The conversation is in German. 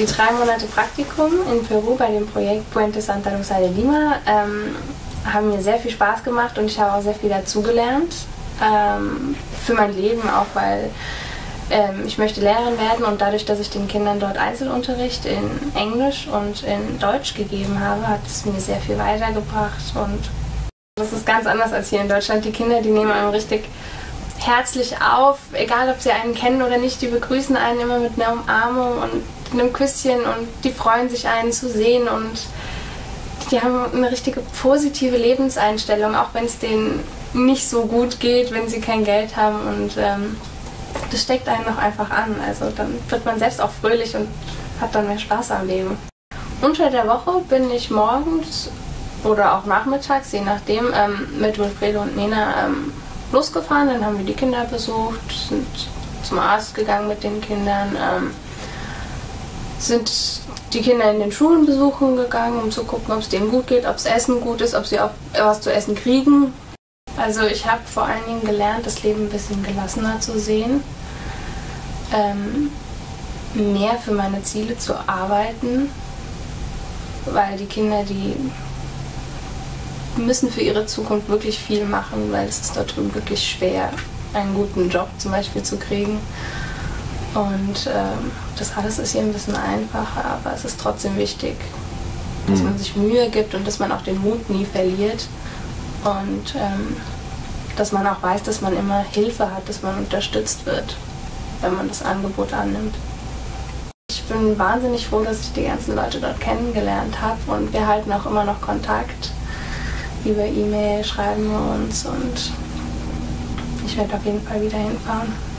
Die drei Monate Praktikum in Peru bei dem Projekt Puente Santa Rosa de Lima ähm, haben mir sehr viel Spaß gemacht und ich habe auch sehr viel dazugelernt. Ähm, für mein Leben, auch weil ähm, ich möchte Lehrerin werden und dadurch, dass ich den Kindern dort Einzelunterricht in Englisch und in Deutsch gegeben habe, hat es mir sehr viel weitergebracht und das ist ganz anders als hier in Deutschland. Die Kinder, die nehmen einem richtig herzlich auf, egal ob sie einen kennen oder nicht, die begrüßen einen immer mit einer Umarmung und einem Küsschen und die freuen sich einen zu sehen und die haben eine richtige positive Lebenseinstellung, auch wenn es denen nicht so gut geht, wenn sie kein Geld haben und ähm, das steckt einen noch einfach an. Also dann wird man selbst auch fröhlich und hat dann mehr Spaß am Leben. Unter der Woche bin ich morgens oder auch nachmittags, je nachdem, ähm, mit Wilfredo und Nena ähm, losgefahren. Dann haben wir die Kinder besucht, sind zum Arzt gegangen mit den Kindern, ähm, sind die Kinder in den Schulen besuchen gegangen, um zu gucken, ob es denen gut geht, ob das Essen gut ist, ob sie auch was zu essen kriegen. Also ich habe vor allen Dingen gelernt, das Leben ein bisschen gelassener zu sehen, ähm, mehr für meine Ziele zu arbeiten, weil die Kinder, die müssen für ihre Zukunft wirklich viel machen, weil es ist dort drüben wirklich schwer, einen guten Job zum Beispiel zu kriegen. Und ähm, das alles ist hier ein bisschen einfacher, aber es ist trotzdem wichtig, dass mhm. man sich Mühe gibt und dass man auch den Mut nie verliert. Und ähm, dass man auch weiß, dass man immer Hilfe hat, dass man unterstützt wird, wenn man das Angebot annimmt. Ich bin wahnsinnig froh, dass ich die ganzen Leute dort kennengelernt habe und wir halten auch immer noch Kontakt. Über E-Mail schreiben wir uns und ich werde auf jeden Fall wieder hinfahren.